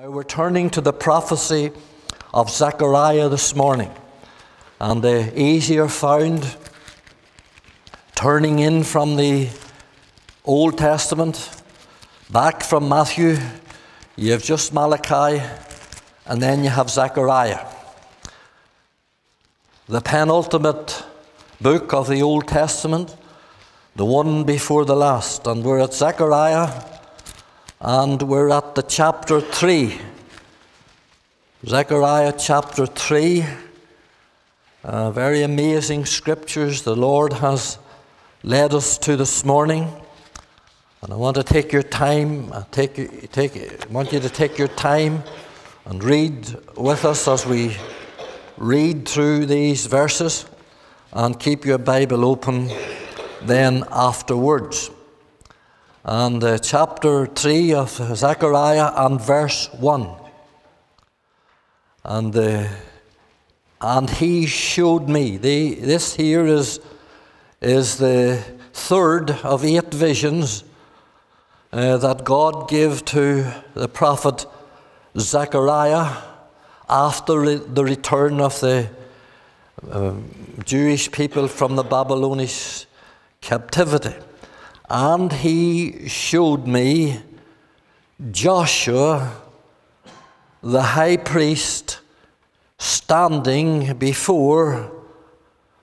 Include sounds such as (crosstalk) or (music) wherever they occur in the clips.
Now we're turning to the prophecy of Zechariah this morning. And the easier found turning in from the Old Testament, back from Matthew, you have just Malachi, and then you have Zechariah. The penultimate book of the Old Testament, the one before the last. And we're at Zechariah and we're at the chapter 3. Zechariah chapter 3. Uh, very amazing scriptures the Lord has led us to this morning. And I want to take your time, uh, take, take, I want you to take your time and read with us as we read through these verses and keep your Bible open then afterwards and uh, chapter 3 of Zechariah and verse 1. And, uh, and he showed me. The, this here is, is the third of eight visions uh, that God gave to the prophet Zechariah after the return of the um, Jewish people from the Babylonish captivity. And he showed me Joshua, the high priest, standing before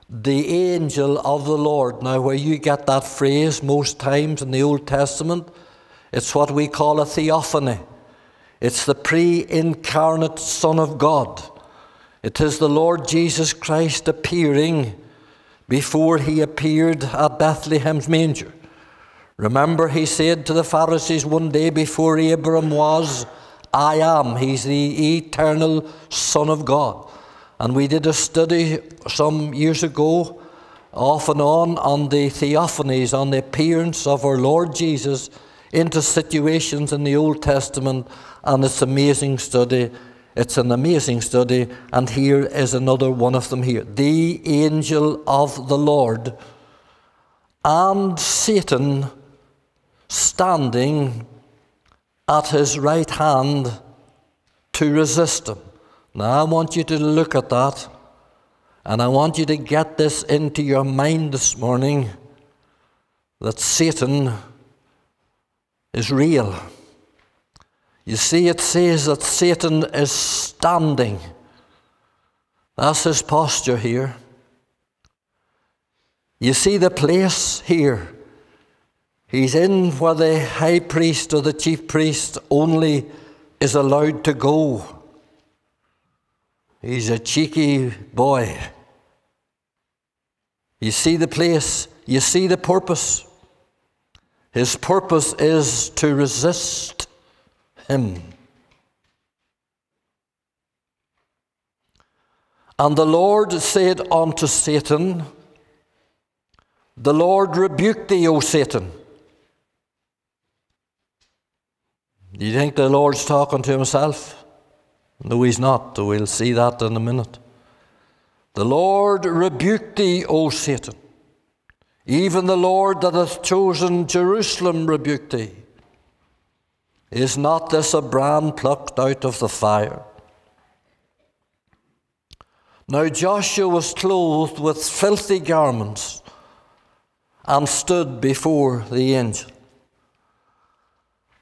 the angel of the Lord. Now, where you get that phrase most times in the Old Testament, it's what we call a theophany. It's the pre incarnate Son of God. It is the Lord Jesus Christ appearing before he appeared at Bethlehem's manger. Remember, he said to the Pharisees one day before Abraham was, I am. He's the eternal Son of God. And we did a study some years ago, off and on, on the theophanies, on the appearance of our Lord Jesus into situations in the Old Testament. And it's an amazing study. It's an amazing study. And here is another one of them here. The angel of the Lord and Satan standing at his right hand to resist him. Now, I want you to look at that, and I want you to get this into your mind this morning that Satan is real. You see, it says that Satan is standing. That's his posture here. You see the place here He's in where the high priest or the chief priest only is allowed to go. He's a cheeky boy. You see the place, you see the purpose. His purpose is to resist him. And the Lord said unto Satan, The Lord rebuked thee, O Satan. Do you think the Lord's talking to himself? No, he's not. We'll see that in a minute. The Lord rebuked thee, O Satan. Even the Lord that hath chosen Jerusalem rebuked thee. Is not this a brand plucked out of the fire? Now Joshua was clothed with filthy garments and stood before the angel.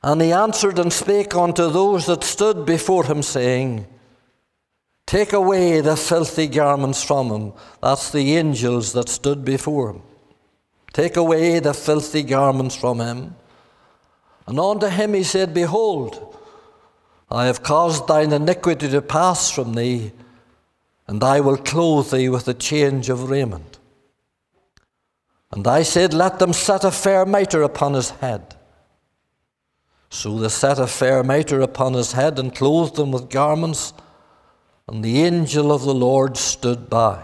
And he answered and spake unto those that stood before him, saying, Take away the filthy garments from him. That's the angels that stood before him. Take away the filthy garments from him. And unto him he said, Behold, I have caused thine iniquity to pass from thee, and I will clothe thee with a change of raiment. And I said, Let them set a fair mitre upon his head. So they set a fair mitre upon his head and clothed him with garments, and the angel of the Lord stood by.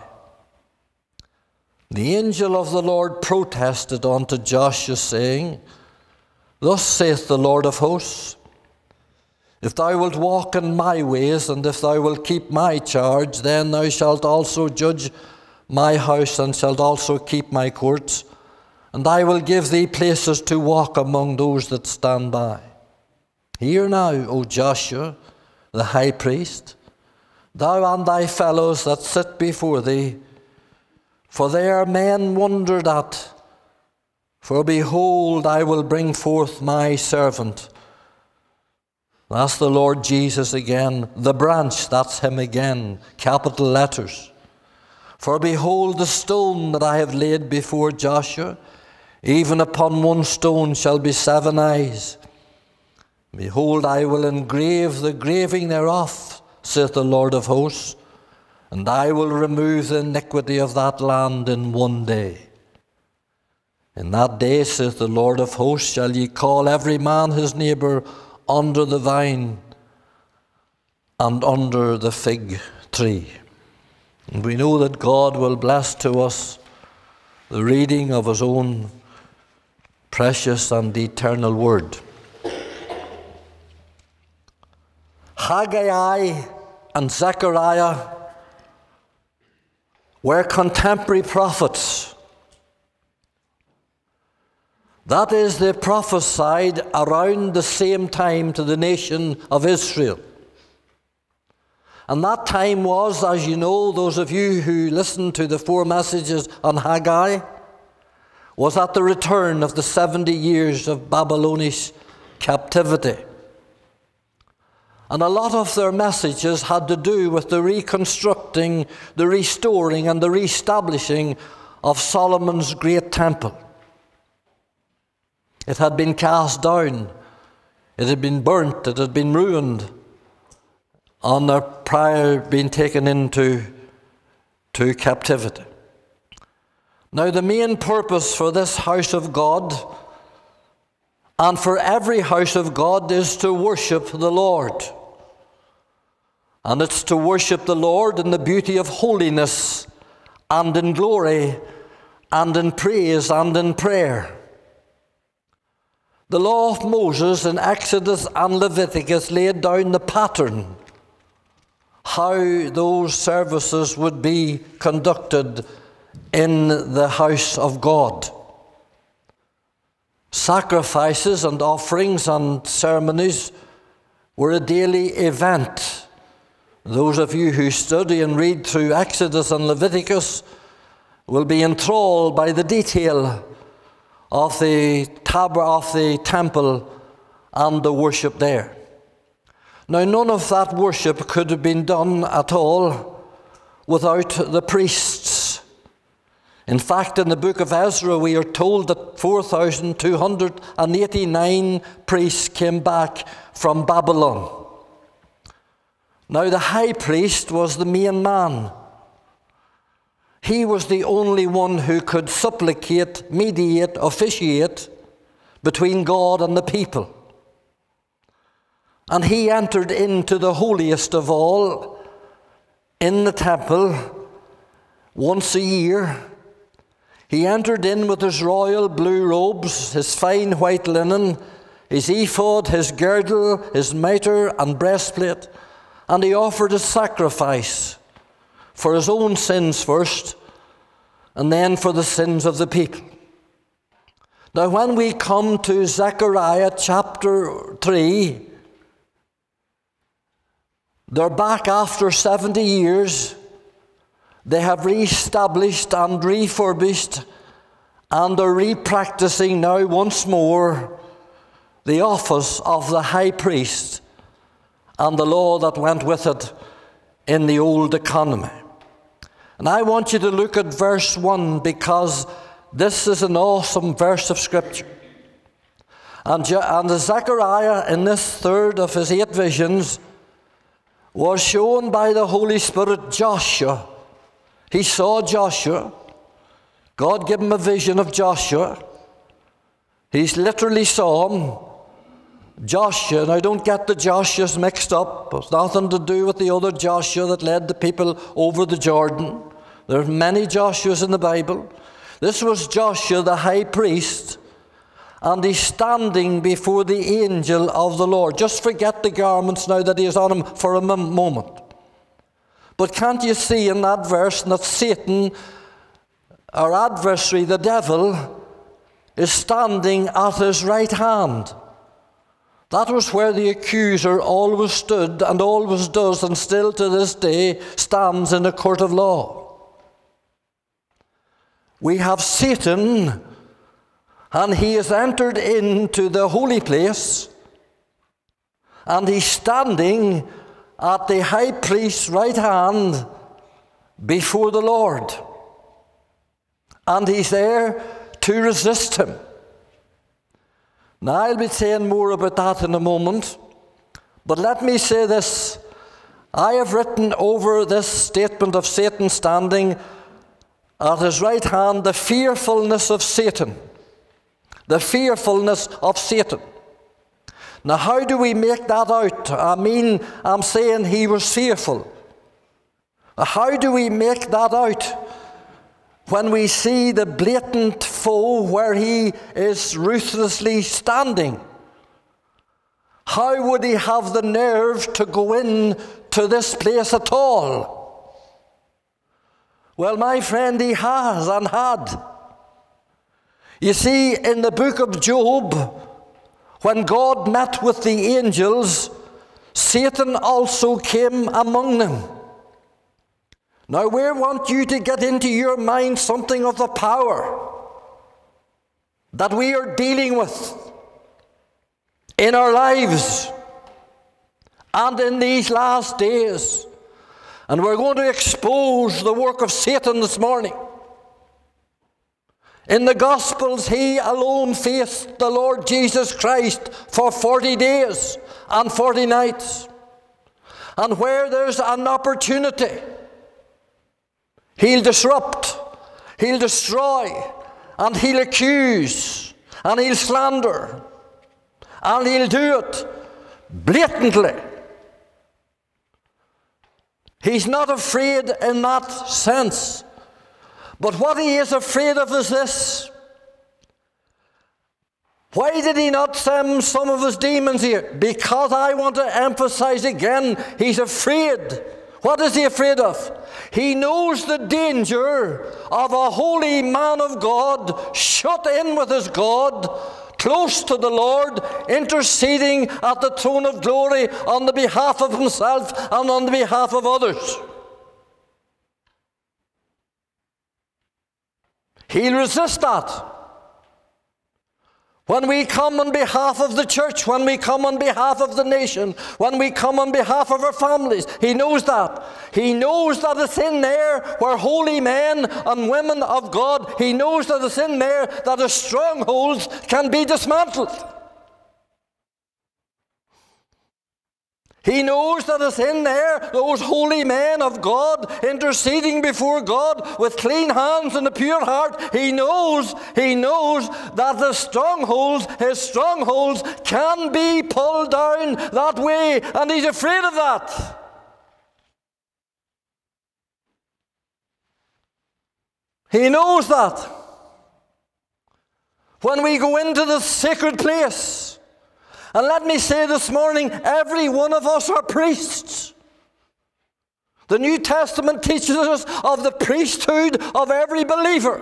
The angel of the Lord protested unto Joshua, saying, Thus saith the Lord of hosts, If thou wilt walk in my ways, and if thou wilt keep my charge, then thou shalt also judge my house, and shalt also keep my courts, and I will give thee places to walk among those that stand by. Hear now, O Joshua, the high priest, thou and thy fellows that sit before thee, for they are men wondered at. For behold, I will bring forth my servant. That's the Lord Jesus again. The branch, that's him again. Capital letters. For behold, the stone that I have laid before Joshua, even upon one stone shall be seven eyes. Behold, I will engrave the graving thereof, saith the Lord of hosts, and I will remove the iniquity of that land in one day. In that day, saith the Lord of hosts, shall ye call every man his neighbour under the vine and under the fig tree. And we know that God will bless to us the reading of His own precious and eternal word. Haggai and Zechariah were contemporary prophets. That is, they prophesied around the same time to the nation of Israel. And that time was, as you know, those of you who listened to the four messages on Haggai, was at the return of the 70 years of Babylonish captivity. And a lot of their messages had to do with the reconstructing, the restoring, and the reestablishing of Solomon's great temple. It had been cast down, it had been burnt, it had been ruined, on their prior being taken into to captivity. Now, the main purpose for this house of God and for every house of God is to worship the Lord. And it's to worship the Lord in the beauty of holiness and in glory and in praise and in prayer. The law of Moses in Exodus and Leviticus laid down the pattern how those services would be conducted in the house of God. Sacrifices and offerings and ceremonies were a daily event. Those of you who study and read through Exodus and Leviticus will be enthralled by the detail of the tab of the temple and the worship there. Now, none of that worship could have been done at all without the priests. In fact, in the book of Ezra, we are told that 4,289 priests came back from Babylon. Now, the high priest was the main man. He was the only one who could supplicate, mediate, officiate between God and the people. And he entered into the holiest of all in the temple once a year. He entered in with his royal blue robes, his fine white linen, his ephod, his girdle, his mitre, and breastplate, and he offered a sacrifice for his own sins first, and then for the sins of the people. Now, when we come to Zechariah chapter 3, they're back after 70 years. They have re-established and refurbished and are re-practicing now once more the office of the high priest and the law that went with it in the old economy. And I want you to look at verse 1 because this is an awesome verse of Scripture. And, and Zechariah, in this third of his eight visions, was shown by the Holy Spirit Joshua. He saw Joshua. God gave him a vision of Joshua. He literally saw him. Joshua, I don't get the Joshuas mixed up. It's nothing to do with the other Joshua that led the people over the Jordan. There are many Joshuas in the Bible. This was Joshua, the high priest, and he's standing before the angel of the Lord. Just forget the garments now that he is on him for a moment. But can't you see in that verse that Satan, our adversary, the devil, is standing at his right hand? That was where the accuser always stood and always does, and still to this day stands in a court of law. We have Satan, and he has entered into the holy place, and he's standing at the high priest's right hand before the Lord. And he's there to resist him. Now, I'll be saying more about that in a moment, but let me say this. I have written over this statement of Satan standing at his right hand the fearfulness of Satan. The fearfulness of Satan. Now, how do we make that out? I mean, I'm saying he was fearful. How do we make that out? When we see the blatant foe where he is ruthlessly standing. How would he have the nerve to go in to this place at all? Well, my friend, he has and had. You see, in the book of Job, when God met with the angels, Satan also came among them. Now, we want you to get into your mind something of the power that we are dealing with in our lives and in these last days. And we're going to expose the work of Satan this morning. In the Gospels, he alone faced the Lord Jesus Christ for 40 days and 40 nights. And where there's an opportunity, He'll disrupt, he'll destroy, and he'll accuse, and he'll slander, and he'll do it blatantly. He's not afraid in that sense. But what he is afraid of is this. Why did he not send some of his demons here? Because I want to emphasize again, he's afraid. What is he afraid of? He knows the danger of a holy man of God shut in with his God, close to the Lord, interceding at the throne of glory on the behalf of himself and on the behalf of others. He'll resist that. When we come on behalf of the church, when we come on behalf of the nation, when we come on behalf of our families, He knows that. He knows that it's in there where holy men and women of God, He knows that it's in there that the strongholds can be dismantled. He knows that it's in there, those holy men of God interceding before God with clean hands and a pure heart. He knows, he knows that the strongholds, his strongholds, can be pulled down that way, and he's afraid of that. He knows that. When we go into the sacred place, and let me say this morning every one of us are priests. The New Testament teaches us of the priesthood of every believer.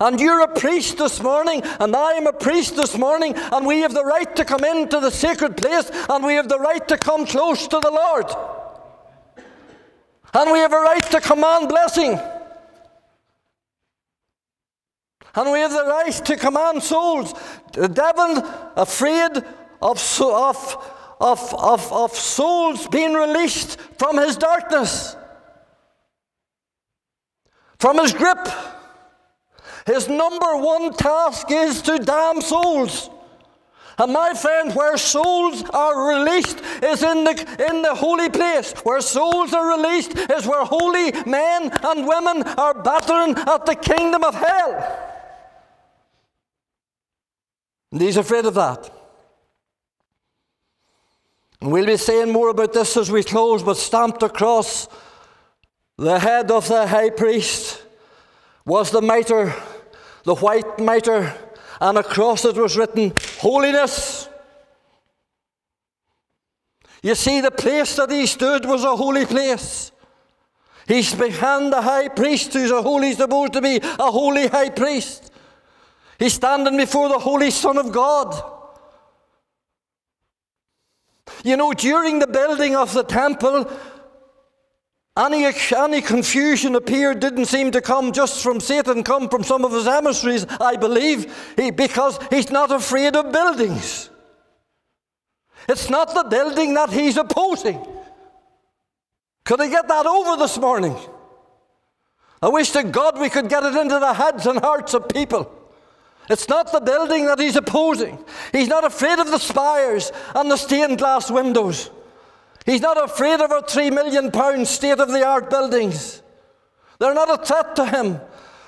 And you're a priest this morning, and I am a priest this morning, and we have the right to come into the sacred place, and we have the right to come close to the Lord. And we have a right to command blessing. And we have the right to command souls. The devil, afraid of, of, of, of, of souls being released from his darkness, from his grip. His number one task is to damn souls. And my friend, where souls are released is in the, in the holy place. Where souls are released is where holy men and women are battering at the kingdom of hell. And he's afraid of that. And we'll be saying more about this as we close, but stamped across the head of the high priest was the mitre, the white mitre, and across it was written, Holiness. You see, the place that he stood was a holy place. He's behind the high priest, who's a holy, supposed to be a holy high priest. He's standing before the Holy Son of God. You know, during the building of the temple, any, any confusion appeared didn't seem to come just from Satan, come from some of his emissaries, I believe, he, because he's not afraid of buildings. It's not the building that he's opposing. Could I get that over this morning? I wish to God we could get it into the heads and hearts of people. It's not the building that he's opposing. He's not afraid of the spires and the stained glass windows. He's not afraid of our three million pound state of the art buildings. They're not a threat to him.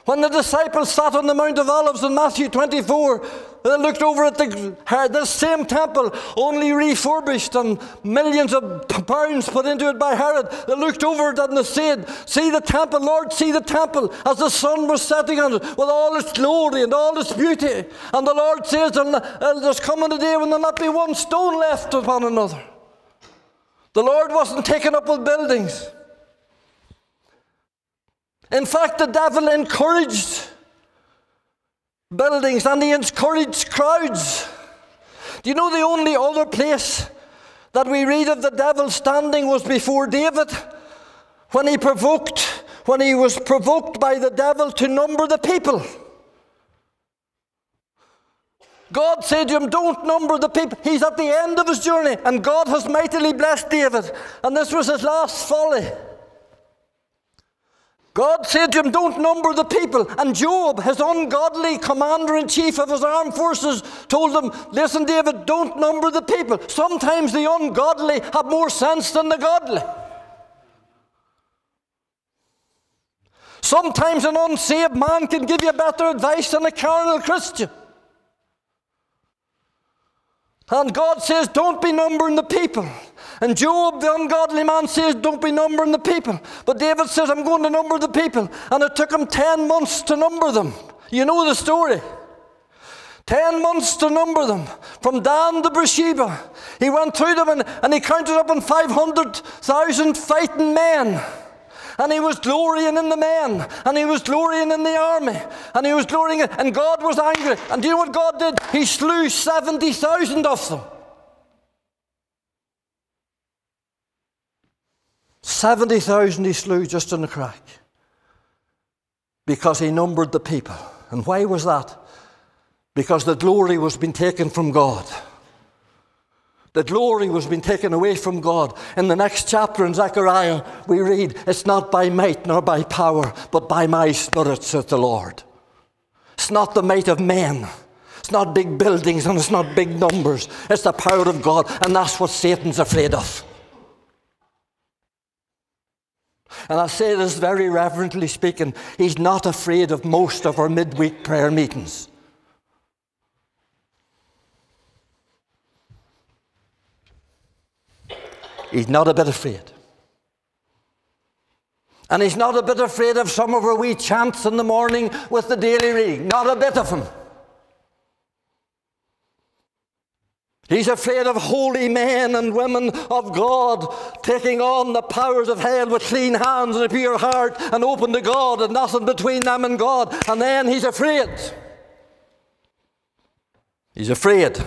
When the disciples sat on the Mount of Olives in Matthew 24, they looked over at the, the same temple, only refurbished and millions of pounds put into it by Herod. They looked over it and said, See the temple, Lord, see the temple, as the sun was setting on it, with all its glory and all its beauty. And the Lord says, uh, There's coming a day when there'll not be one stone left upon another. The Lord wasn't taken up with buildings. In fact, the devil encouraged buildings and he encouraged crowds. Do you know the only other place that we read of the devil standing was before David when he provoked, when he was provoked by the devil to number the people. God said to him, Don't number the people. He's at the end of his journey, and God has mightily blessed David. And this was his last folly. God said to him, Don't number the people. And Joab, his ungodly commander in chief of his armed forces, told him, Listen, David, don't number the people. Sometimes the ungodly have more sense than the godly. Sometimes an unsaved man can give you better advice than a carnal Christian. And God says, Don't be numbering the people. And Joab, the ungodly man, says, Don't be numbering the people. But David says, I'm going to number the people. And it took him 10 months to number them. You know the story. 10 months to number them, from Dan to Beersheba. He went through them and, and he counted up on 500,000 fighting men. And he was glorying in the men, and he was glorying in the army, and he was glorying, and God was angry. And do you know what God did? He slew 70,000 of them. 70,000 he slew just in the crack because he numbered the people. And why was that? Because the glory was being taken from God. The glory was being taken away from God. In the next chapter in Zechariah, we read, It's not by might nor by power, but by my spirit, saith the Lord. It's not the might of men. It's not big buildings and it's not big numbers. It's the power of God, and that's what Satan's afraid of. And I say this very reverently speaking, he's not afraid of most of our midweek prayer meetings. He's not a bit afraid. And he's not a bit afraid of some of our wee chants in the morning with the daily reading. Not a bit of him. He's afraid of holy men and women of God taking on the powers of hell with clean hands and a pure heart and open to God and nothing between them and God. And then he's afraid. He's afraid.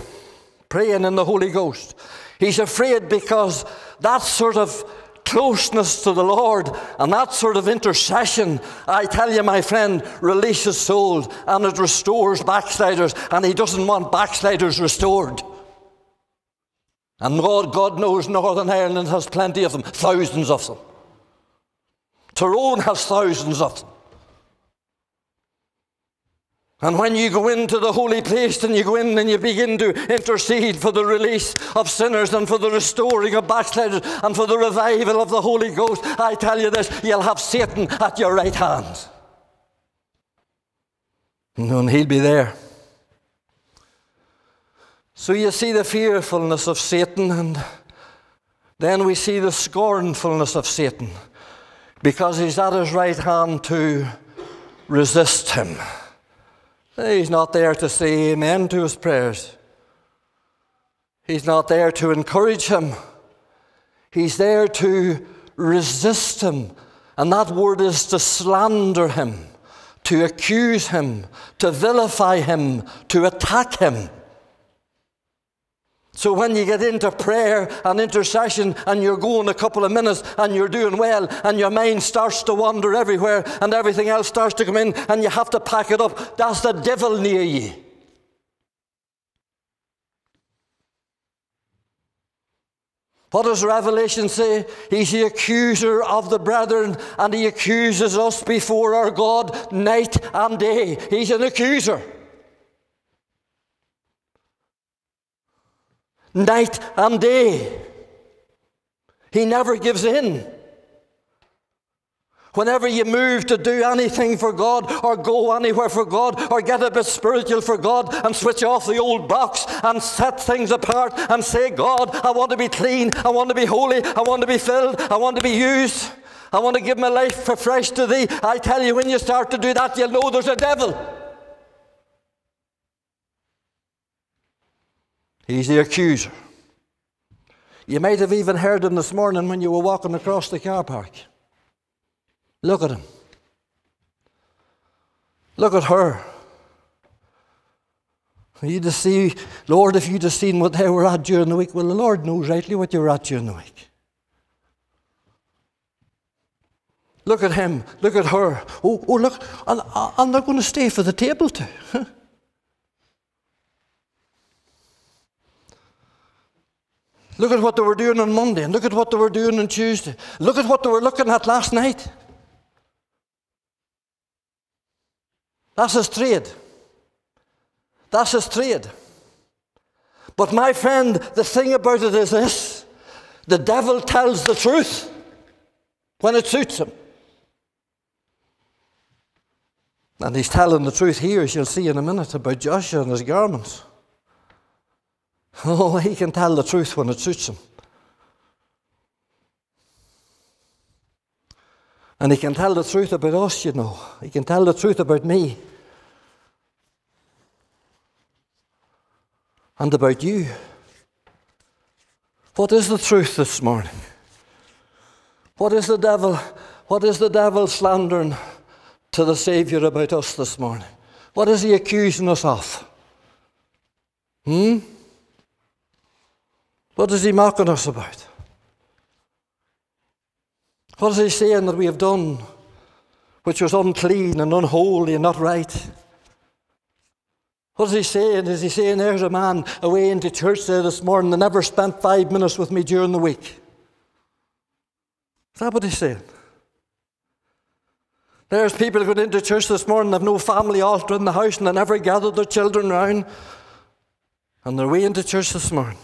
Praying in the Holy Ghost. He's afraid because that sort of closeness to the Lord and that sort of intercession, I tell you, my friend, releases souls and it restores backsliders, and He doesn't want backsliders restored. And God, God knows Northern Ireland has plenty of them, thousands of them. Tyrone has thousands of them. And when you go into the holy place and you go in and you begin to intercede for the release of sinners and for the restoring of backsliders and for the revival of the Holy Ghost, I tell you this, you'll have Satan at your right hand. And he'll be there. So you see the fearfulness of Satan, and then we see the scornfulness of Satan because he's at his right hand to resist him. He's not there to say amen to his prayers. He's not there to encourage him. He's there to resist him. And that word is to slander him, to accuse him, to vilify him, to attack him. So when you get into prayer and intercession and you're going a couple of minutes and you're doing well and your mind starts to wander everywhere and everything else starts to come in and you have to pack it up, that's the devil near you. What does Revelation say? He's the accuser of the brethren, and he accuses us before our God night and day. He's an accuser. Night and day. He never gives in. Whenever you move to do anything for God or go anywhere for God or get a bit spiritual for God and switch off the old box and set things apart and say, God, I want to be clean, I want to be holy, I want to be filled, I want to be used, I want to give my life afresh to Thee. I tell you, when you start to do that, you'll know there's a devil. He's the accuser. You might have even heard him this morning when you were walking across the car park. Look at him. Look at her. You to see, Lord, if you'd have seen what they were at during the week, well, the Lord knows rightly what you were at during the week. Look at him. Look at her. Oh, oh look. And, and they're going to stay for the table too. (laughs) Look at what they were doing on Monday, and look at what they were doing on Tuesday. Look at what they were looking at last night. That's his trade. That's his trade. But my friend, the thing about it is this the devil tells the truth when it suits him. And he's telling the truth here, as you'll see in a minute, about Joshua and his garments. Oh, (laughs) he can tell the truth when it suits him. And he can tell the truth about us, you know. He can tell the truth about me. And about you. What is the truth this morning? What is the devil? What is the devil slandering to the Saviour about us this morning? What is he accusing us of? Hmm? What is he mocking us about? What is he saying that we have done which was unclean and unholy and not right? What is he saying? Is he saying there's a man away into church there this morning that never spent five minutes with me during the week? Is that what he's saying? There's people going into church this morning, they have no family altar in the house, and they never gathered their children round, and they're away into church this morning.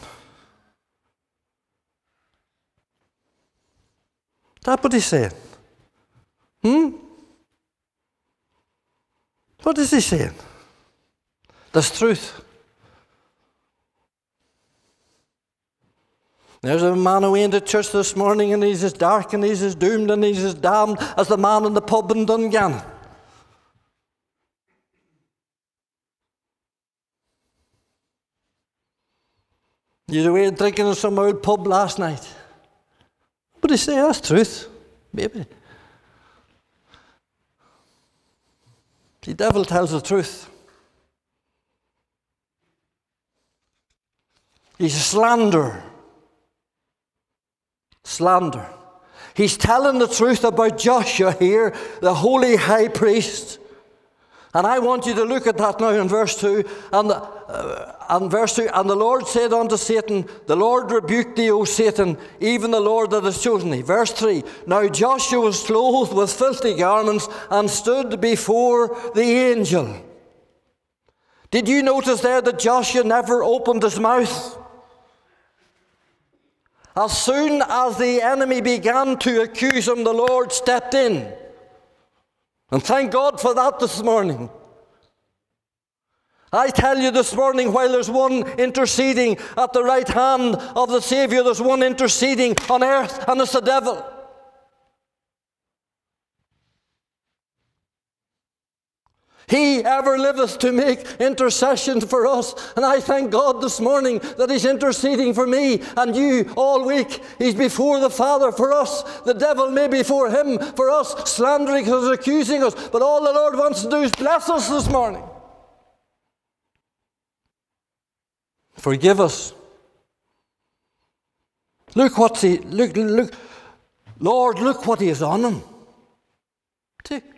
That what he's saying? Hmm? What is he saying? That's truth. There's a man away in the church this morning and he's as dark and he's as doomed and he's as damned as the man in the pub in Dungannon. He's away drinking in some old pub last night. But they say that's truth. Maybe. The devil tells the truth. He's slander. Slander. He's telling the truth about Joshua here, the holy high priest. And I want you to look at that now in verse 2. And, uh, and verse 2 And the Lord said unto Satan, The Lord rebuked thee, O Satan, even the Lord that has chosen thee. Verse 3 Now Joshua was clothed with filthy garments and stood before the angel. Did you notice there that Joshua never opened his mouth? As soon as the enemy began to accuse him, the Lord stepped in. And thank God for that this morning. I tell you this morning, while there's one interceding at the right hand of the Saviour, there's one interceding on earth, and it's the devil. He ever liveth to make intercession for us. And I thank God this morning that He's interceding for me and you all week. He's before the Father for us. The devil may be before Him for us, slandering us, accusing us. But all the Lord wants to do is bless us this morning. Forgive us. Look what he, look, look, Lord, look what he is on him.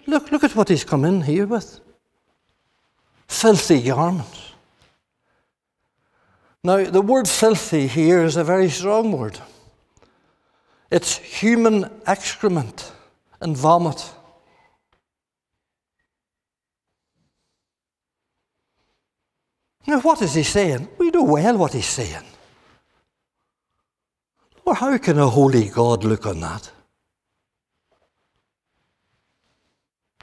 Look, look at what he's come in here with. Filthy garments. Now, the word filthy here is a very strong word. It's human excrement and vomit. Now, what is he saying? We know well what he's saying. Or how can a holy God look on that?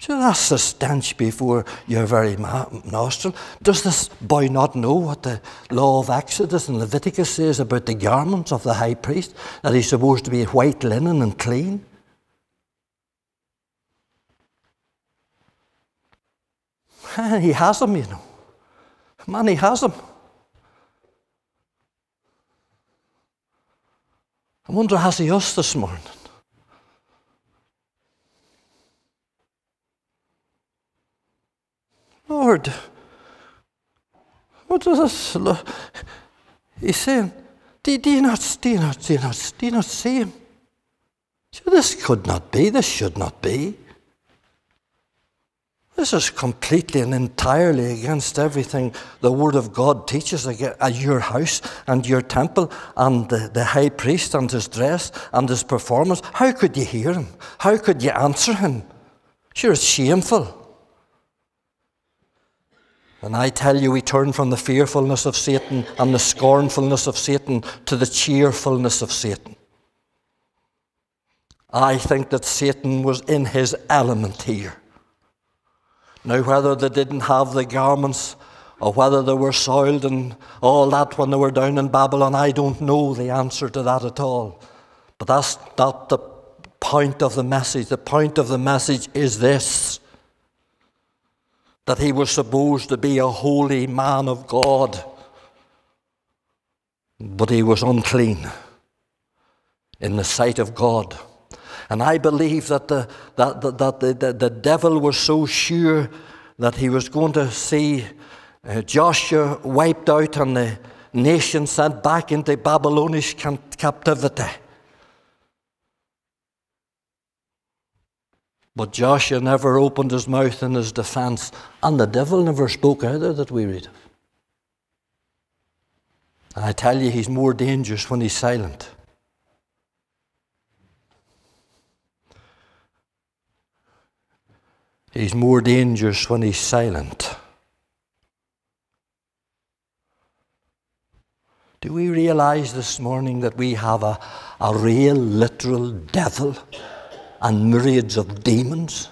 So that's the stench before your very nostril. Does this boy not know what the law of Exodus and Leviticus says about the garments of the high priest? That he's supposed to be white linen and clean? (laughs) He has them, you know. Man, he has them. I wonder, has he us this morning? Lord, what does this He's saying, do, do, you not, do, you not, do, you not, do you not see him? This could not be, this should not be. This is completely and entirely against everything the Word of God teaches at your house and your temple and the, the high priest and his dress and his performance. How could you hear him? How could you answer him? Sure, it's shameful. And I tell you, we turn from the fearfulness of Satan and the scornfulness of Satan to the cheerfulness of Satan. I think that Satan was in his element here. Now, whether they didn't have the garments or whether they were soiled and all that when they were down in Babylon, I don't know the answer to that at all. But that's not the point of the message. The point of the message is this that he was supposed to be a holy man of God, but he was unclean in the sight of God. And I believe that the, that, that, that the, the, the devil was so sure that he was going to see uh, Joshua wiped out and the nation sent back into Babylonish captivity. But Joshua never opened his mouth in his defense, and the devil never spoke either that we read of. And I tell you, he's more dangerous when he's silent. He's more dangerous when he's silent. Do we realize this morning that we have a, a real, literal devil and myriads of demons?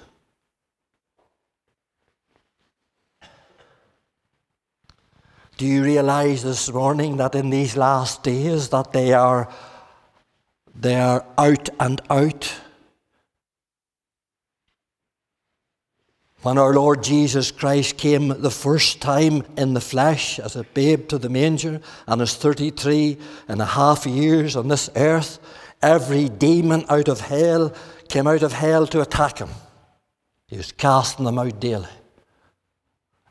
Do you realize this morning that in these last days that they are they are out and out When our Lord Jesus Christ came the first time in the flesh as a babe to the manger and his 33 and a half years on this earth, every demon out of hell came out of hell to attack him. He was casting them out daily.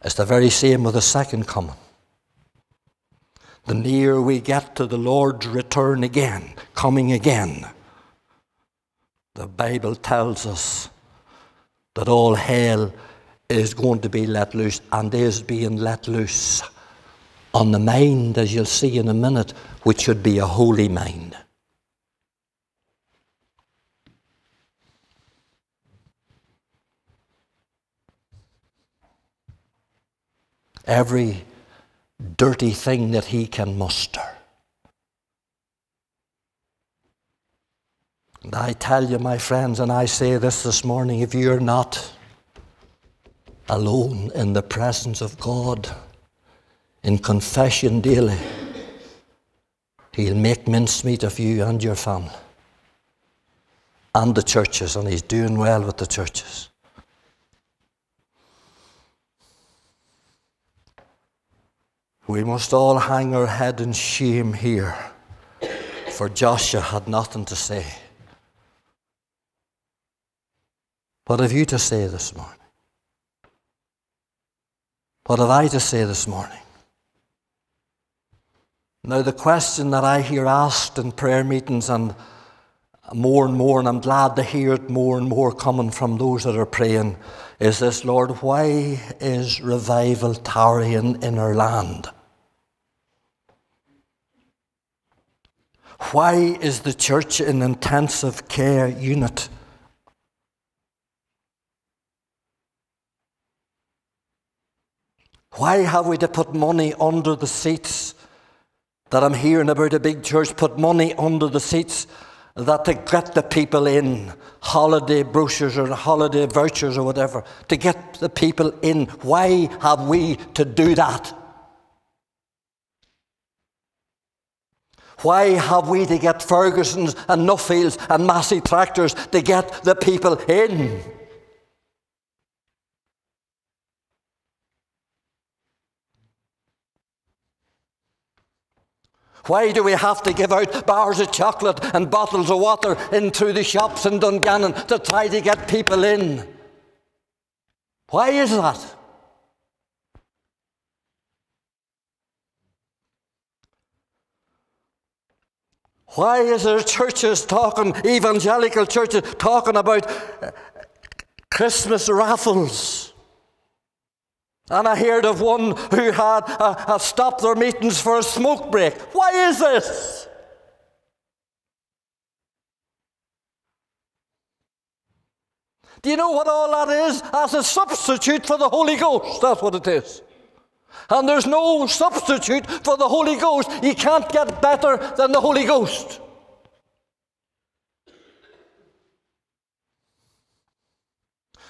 It's the very same with the second coming. The nearer we get to the Lord's return again, coming again, the Bible tells us that all hell is going to be let loose and is being let loose on the mind, as you'll see in a minute, which should be a holy mind. Every dirty thing that he can muster. And I tell you, my friends, and I say this this morning if you're not alone in the presence of God, in confession daily, He'll make mincemeat of you and your family and the churches, and He's doing well with the churches. We must all hang our head in shame here, for Joshua had nothing to say. What have you to say this morning? What have I to say this morning? Now, the question that I hear asked in prayer meetings, and more and more, and I'm glad to hear it more and more coming from those that are praying, is this Lord, why is revival tarrying in our land? Why is the church an intensive care unit? Why have we to put money under the seats? That I'm hearing about a big church put money under the seats that to get the people in, holiday brochures or holiday vouchers or whatever, to get the people in. Why have we to do that? Why have we to get Ferguson's and Nuffields and Massey tractors to get the people in? Why do we have to give out bars of chocolate and bottles of water into the shops in Dungannon to try to get people in? Why is that? Why is there churches talking, evangelical churches talking about uh, Christmas raffles? And I heard of one who had, stopped their meetings for a smoke break. Why is this? Do you know what all that is? As a substitute for the Holy Ghost. That's what it is. And there's no substitute for the Holy Ghost. You can't get better than the Holy Ghost.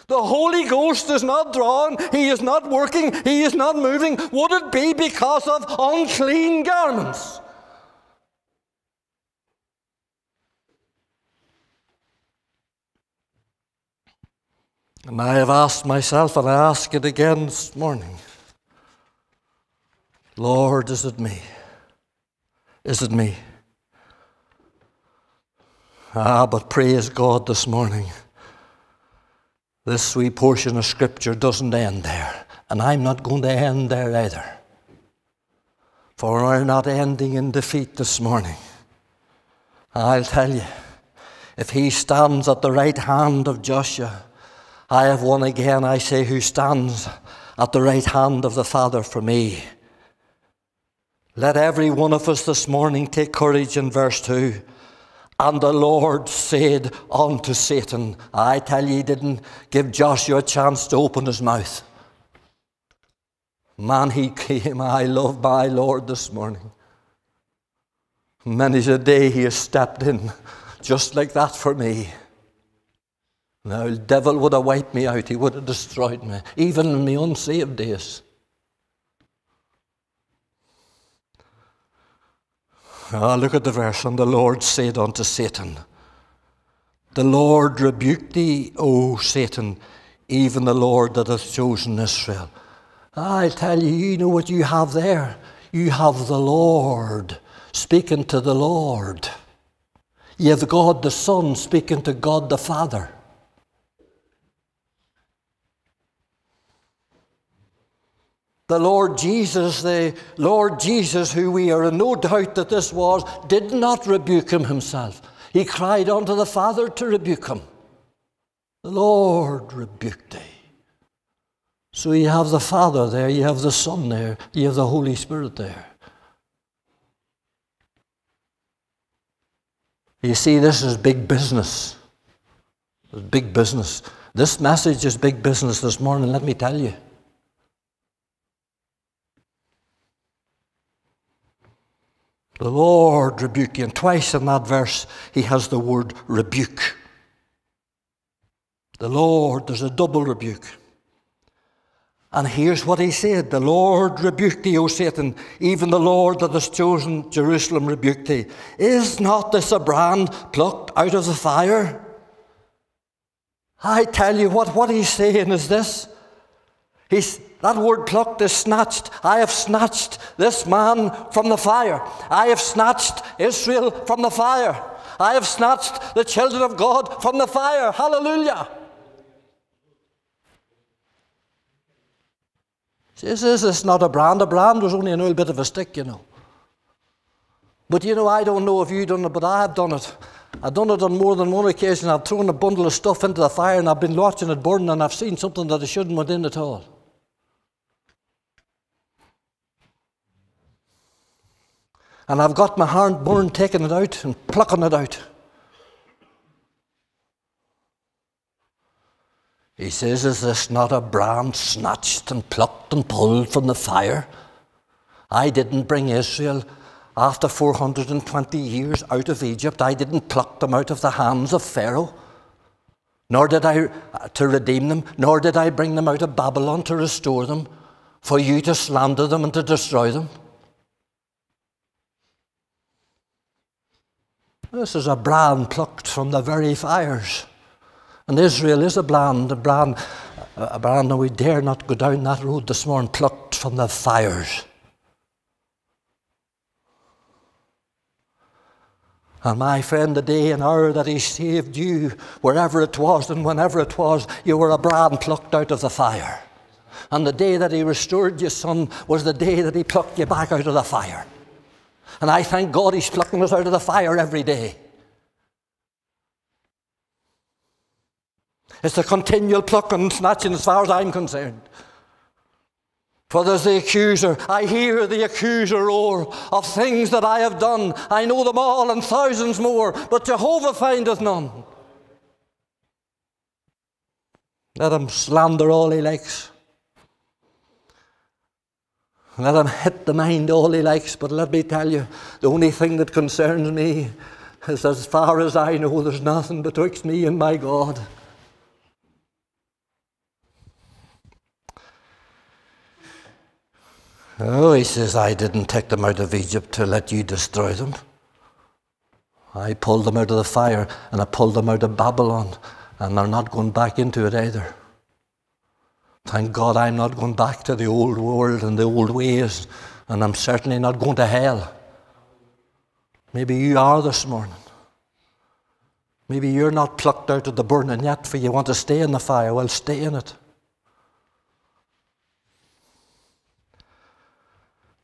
The Holy Ghost is not drawn, He is not working, He is not moving. Would it be because of unclean garments? And I have asked myself, and I ask it again this morning Lord, is it me? Is it me? Ah, but praise God this morning. This sweet portion of Scripture doesn't end there, and I'm not going to end there either. For we're not ending in defeat this morning. I'll tell you, if he stands at the right hand of Joshua, I have one again, I say, who stands at the right hand of the Father for me. Let every one of us this morning take courage in verse 2 and the Lord said unto Satan, I tell he didn't give Joshua a chance to open his mouth. Man, he came. (laughs) I love my Lord this morning. Many's a day he has stepped in just like that for me. Now, the devil would have wiped me out. He would have destroyed me, even in my unsaved days. Ah, look at the verse. And the Lord said unto Satan, The Lord rebuked thee, O Satan, even the Lord that hath chosen Israel. I tell you, you know what you have there? You have the Lord speaking to the Lord. You have God the Son speaking to God the Father. The Lord Jesus, the Lord Jesus, who we are in no doubt that this was, did not rebuke him himself. He cried unto the Father to rebuke him. The Lord rebuked thee. So you have the Father there, you have the Son there, you have the Holy Spirit there. You see, this is big business. It's big business. This message is big business this morning, let me tell you. The Lord rebuke you. And twice in that verse, he has the word rebuke. The Lord, there's a double rebuke. And here's what he said The Lord rebuked thee, O Satan, even the Lord that has chosen Jerusalem rebuked thee. Is not this a brand plucked out of the fire? I tell you what, what he's saying is this. He's, that word plucked is snatched. I have snatched this man from the fire. I have snatched Israel from the fire. I have snatched the children of God from the fire. Hallelujah. This is not a brand. A brand was only an old bit of a stick, you know. But you know, I don't know if you've done it, but I have done it. I've done it on more than one occasion. I've thrown a bundle of stuff into the fire and I've been watching it burn and I've seen something that I shouldn't went in at all. And I've got my hand burned taking it out and plucking it out. He says, Is this not a brand snatched and plucked and pulled from the fire? I didn't bring Israel after 420 years out of Egypt. I didn't pluck them out of the hands of Pharaoh, nor did I uh, to redeem them, nor did I bring them out of Babylon to restore them, for you to slander them and to destroy them. This is a brand plucked from the very fires. And Israel is a brand, a brand, a brand, and we dare not go down that road this morning, plucked from the fires. And my friend, the day and hour that He saved you, wherever it was and whenever it was, you were a brand plucked out of the fire. And the day that He restored you, son, was the day that He plucked you back out of the fire. And I thank God He's plucking us out of the fire every day. It's a continual plucking and snatching as far as I'm concerned. For there's the accuser. I hear the accuser roar of things that I have done. I know them all and thousands more, but Jehovah findeth none. Let him slander all he likes. Let him hit the mind all he likes, but let me tell you, the only thing that concerns me is as far as I know, there's nothing betwixt me and my God. Oh, he says, I didn't take them out of Egypt to let you destroy them. I pulled them out of the fire and I pulled them out of Babylon, and they're not going back into it either. Thank God I'm not going back to the old world and the old ways, and I'm certainly not going to hell. Maybe you are this morning. Maybe you're not plucked out of the burning yet, for you want to stay in the fire. Well, stay in it.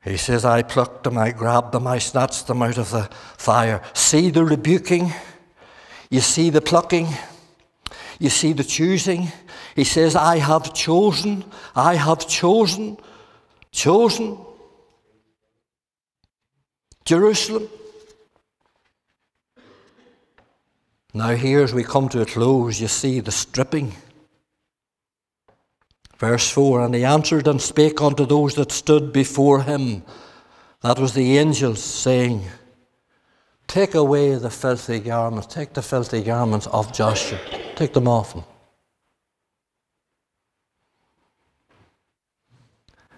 He says, I plucked them, I grabbed them, I snatched them out of the fire. See the rebuking, you see the plucking, you see the choosing. He says, I have chosen, I have chosen, chosen Jerusalem. Now, here as we come to a close, you see the stripping. Verse 4 And he answered and spake unto those that stood before him, that was the angels, saying, Take away the filthy garments, take the filthy garments of Joshua, take them off him.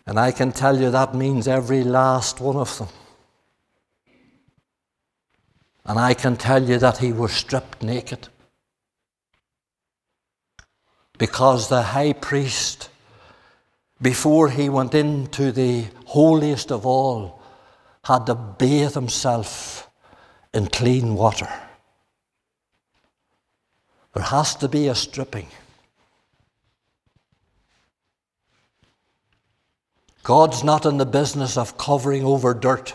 And I can tell you that means every last one of them. And I can tell you that he was stripped naked. Because the high priest before he went into the holiest of all, had to bathe himself in clean water. There has to be a stripping. God's not in the business of covering over dirt.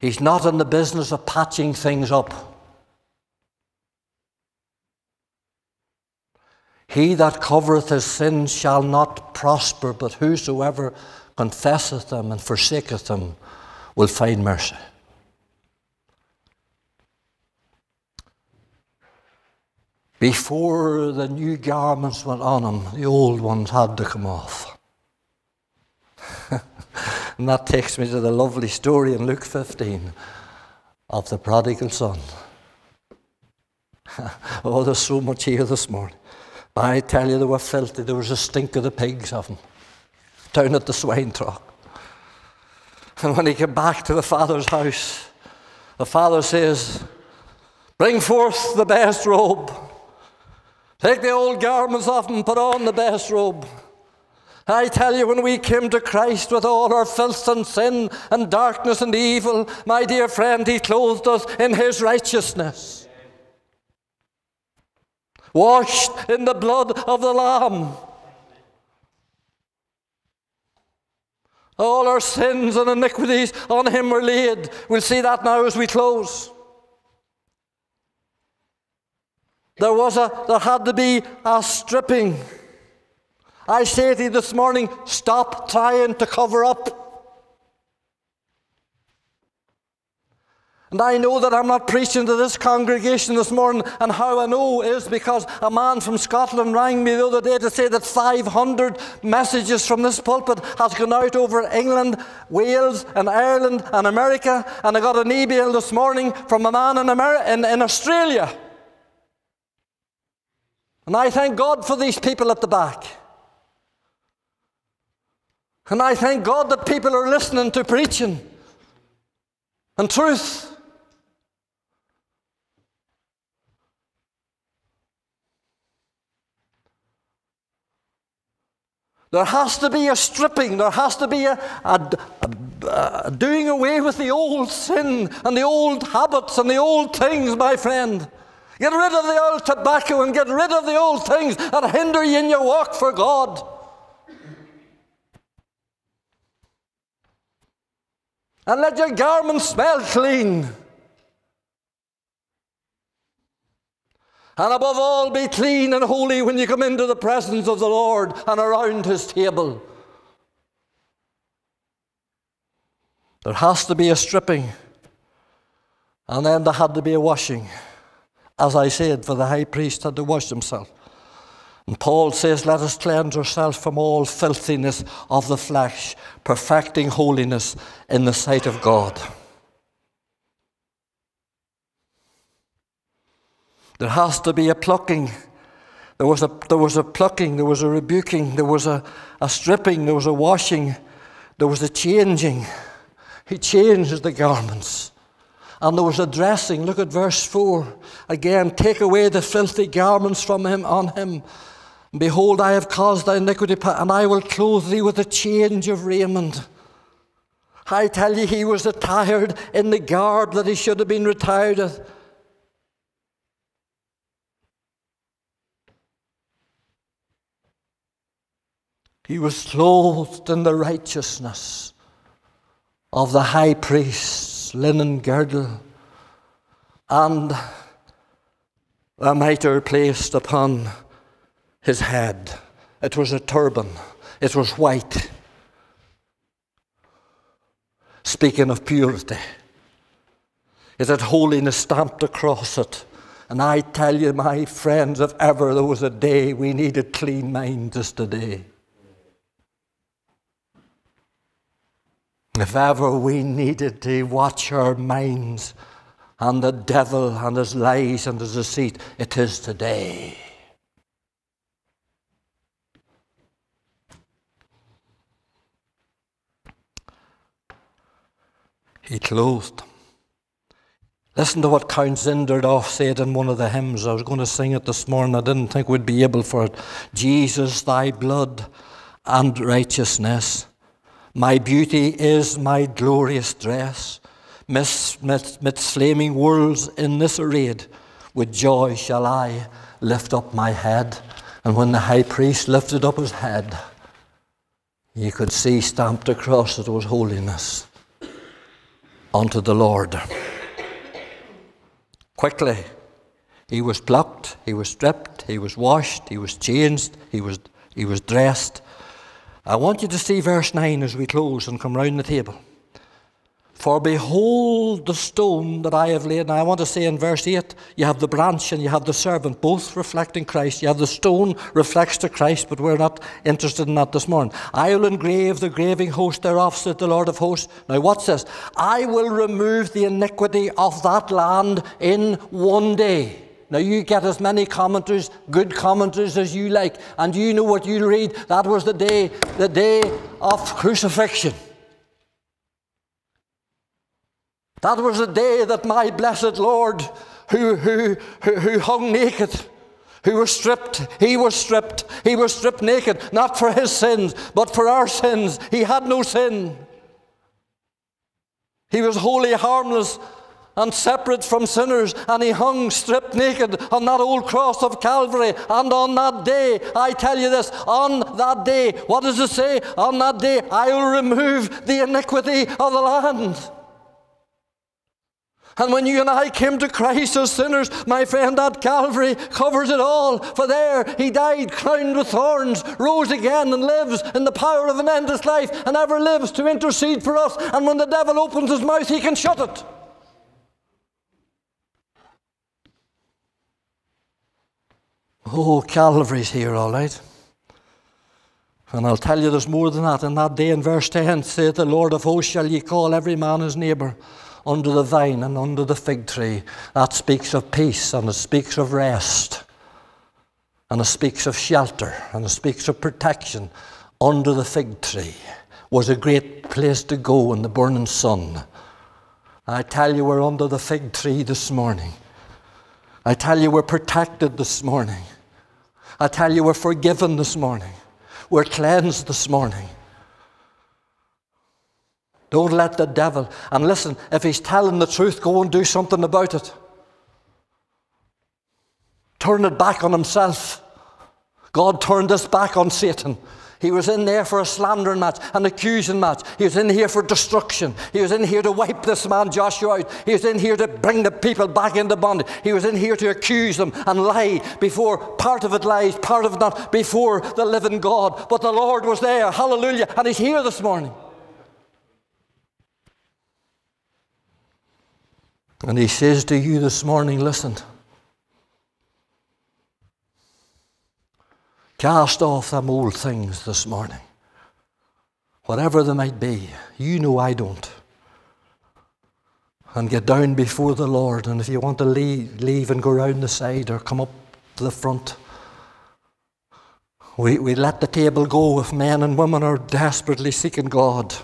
He's not in the business of patching things up. He that covereth his sins shall not prosper, but whosoever confesseth them and forsaketh them will find mercy. Before the new garments went on him, the old ones had to come off. (laughs) and that takes me to the lovely story in Luke 15 of the prodigal son. (laughs) oh, there's so much here this morning. I tell you, they were filthy. There was a stink of the pigs of them down at the swine trough. And when he came back to the father's house, the father says, Bring forth the best robe. Take the old garments off and put on the best robe. I tell you, when we came to Christ with all our filth and sin and darkness and evil, my dear friend, He clothed us in His righteousness washed in the blood of the Lamb. All our sins and iniquities on him were laid. We'll see that now as we close. There was a there had to be a stripping. I say to you this morning, stop trying to cover up. And I know that I'm not preaching to this congregation this morning, and how I know is because a man from Scotland rang me the other day to say that 500 messages from this pulpit has gone out over England, Wales, and Ireland, and America. And I got an email this morning from a man in, in, in Australia. And I thank God for these people at the back. And I thank God that people are listening to preaching and truth. There has to be a stripping. There has to be a, a, a, a, doing away with the old sin and the old habits and the old things, my friend. Get rid of the old tobacco and get rid of the old things that hinder you in your walk for God. And let your garments smell clean. And above all, be clean and holy when you come into the presence of the Lord and around his table. There has to be a stripping, and then there had to be a washing. As I said, for the high priest had to wash himself. And Paul says, Let us cleanse ourselves from all filthiness of the flesh, perfecting holiness in the sight of God. There has to be a plucking. There was a, there was a plucking, there was a rebuking, there was a, a stripping, there was a washing, there was a changing. He changed the garments. And there was a dressing. Look at verse 4. Again, take away the filthy garments from him on him. Behold, I have caused thy iniquity, and I will clothe thee with a change of raiment. I tell you, he was attired in the garb that he should have been retired with. He was clothed in the righteousness of the high priest's linen girdle and a mitre placed upon his head. It was a turban, it was white. Speaking of purity, it had holiness stamped across it. And I tell you, my friends, if ever there was a day we needed clean minds, it's today. If ever we needed to watch our minds and the devil and his lies and his deceit, it is today. He clothed. Listen to what Count Zinzendorf said in one of the hymns. I was going to sing it this morning. I didn't think we'd be able for it. Jesus, thy blood and righteousness my beauty is my glorious dress. Midst, midst, midst flaming worlds in this arrayed, with joy shall I lift up my head. And when the high priest lifted up his head, you could see stamped across it was holiness unto the Lord. Quickly, he was plucked, he was stripped, he was washed, he was changed, he was, he was dressed, I want you to see verse 9 as we close and come round the table. For behold the stone that I have laid. And I want to say in verse 8, you have the branch and you have the servant, both reflecting Christ. You have the stone reflects to Christ, but we're not interested in that this morning. I will engrave the graving host thereof, said the Lord of hosts. Now, what's this? I will remove the iniquity of that land in one day. Now, you get as many commentaries, good commentaries, as you like, and you know what you read. That was the day, the day of crucifixion. That was the day that my blessed Lord, who, who, who, who hung naked, who was stripped, he was stripped, he was stripped naked, not for his sins, but for our sins. He had no sin. He was wholly harmless and separate from sinners, and he hung stripped naked on that old cross of Calvary. And on that day, I tell you this, on that day, what does it say? On that day, I will remove the iniquity of the land. And when you and I came to Christ as sinners, my friend, that Calvary covers it all. For there he died, crowned with thorns, rose again, and lives in the power of an endless life, and ever lives to intercede for us. And when the devil opens his mouth, he can shut it. Oh, Calvary's here, all right. And I'll tell you there's more than that. In that day in verse 10, saith the Lord of hosts, shall ye call every man his neighbour under the vine and under the fig tree. That speaks of peace and it speaks of rest. And it speaks of shelter and it speaks of protection. Under the fig tree was a great place to go in the burning sun. I tell you, we're under the fig tree this morning. I tell you, we're protected this morning. I tell you, we're forgiven this morning. We're cleansed this morning. Don't let the devil, and listen, if he's telling the truth, go and do something about it. Turn it back on himself. God turned this back on Satan. He was in there for a slandering match, an accusing match. He was in here for destruction. He was in here to wipe this man Joshua out. He was in here to bring the people back into bondage. He was in here to accuse them and lie before part of it lies, part of it not, before the living God. But the Lord was there. Hallelujah. And He's here this morning. And he says to you this morning, listen, cast off them old things this morning. Whatever they might be, you know I don't. And get down before the Lord. And if you want to leave, leave and go round the side or come up to the front, we, we let the table go if men and women are desperately seeking God.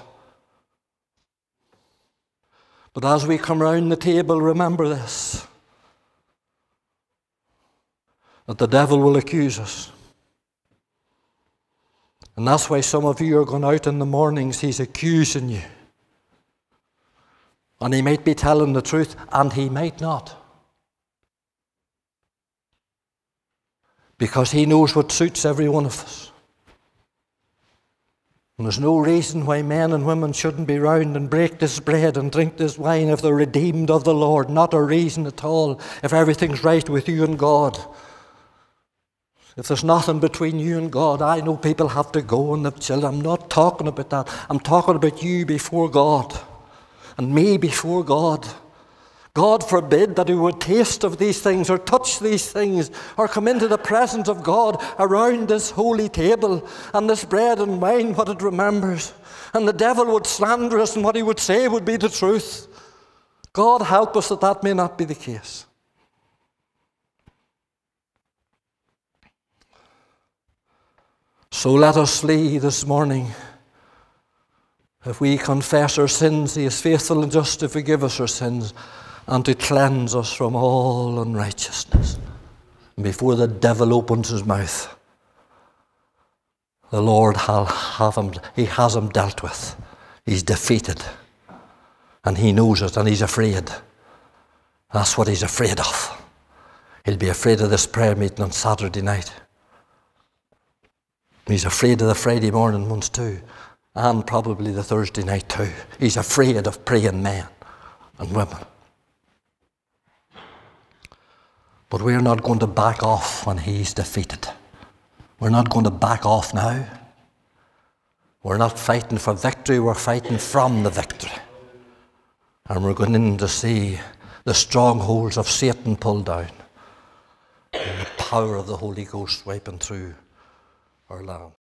But as we come round the table, remember this that the devil will accuse us. And that's why some of you are going out in the mornings, he's accusing you. And he might be telling the truth, and he might not. Because he knows what suits every one of us. And there's no reason why men and women shouldn't be round and break this bread and drink this wine if they're redeemed of the Lord. Not a reason at all if everything's right with you and God. If there's nothing between you and God, I know people have to go and they've chilled. I'm not talking about that. I'm talking about you before God and me before God. God forbid that we would taste of these things or touch these things or come into the presence of God around this holy table and this bread and wine, what it remembers. And the devil would slander us, and what he would say would be the truth. God help us that that may not be the case. So let us flee this morning. If we confess our sins, He is faithful and just to forgive us our sins and to cleanse us from all unrighteousness. Before the devil opens his mouth, the Lord have him, he has him dealt with. He's defeated. And he knows it and he's afraid. That's what he's afraid of. He'll be afraid of this prayer meeting on Saturday night. He's afraid of the Friday morning ones too, and probably the Thursday night too. He's afraid of praying men and women. But we're not going to back off when he's defeated. We're not going to back off now. We're not fighting for victory, we're fighting from the victory. And we're going in to see the strongholds of Satan pulled down and the power of the Holy Ghost wiping through our land.